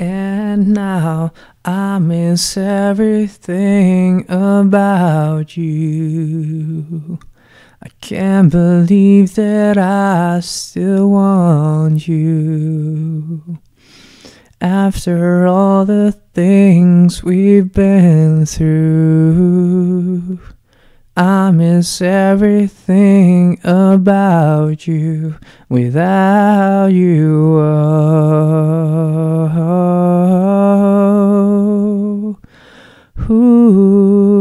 And now I miss everything about you. I can't believe that I still want you. After all the things we've been through, I miss everything about you without you. Ooh.